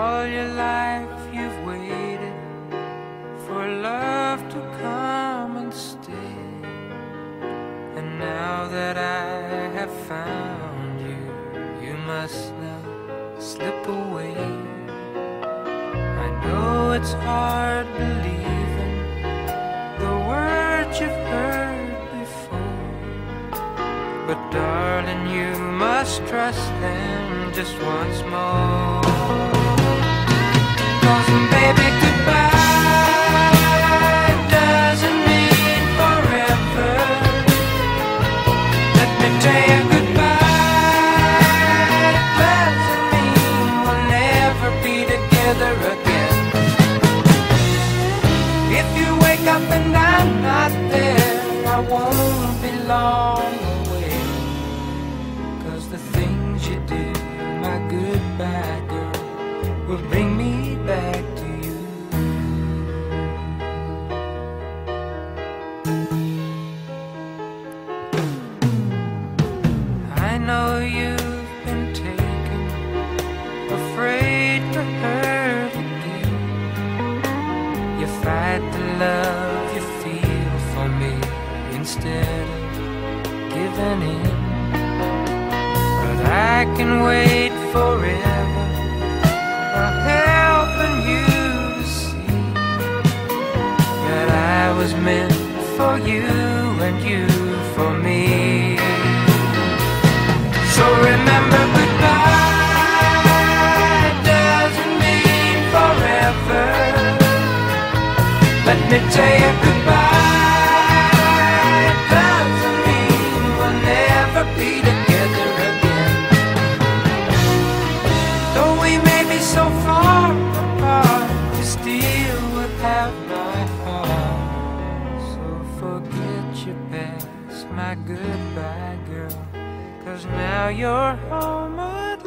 all your life you've waited for love to come and stay. And now that I have found you, you must now slip away. I know it's hard believing the words you've heard before. But darling, you must trust them just once more. Cause baby, goodbye doesn't mean forever. Let me tell you goodbye doesn't mean we'll never be together again. If you wake up and I'm not there, I won't be long away. The things you do, my goodbye girl, will bring me you've been taken, afraid to hurt again. You fight the love you feel for me instead of giving in. But I can wait forever, or helping you to see that I was meant for you and you Let me tell you goodbye we'll never be together again. Though we may be so far apart, you still have my heart. So forget your past, my goodbye girl. Cause now you're mine.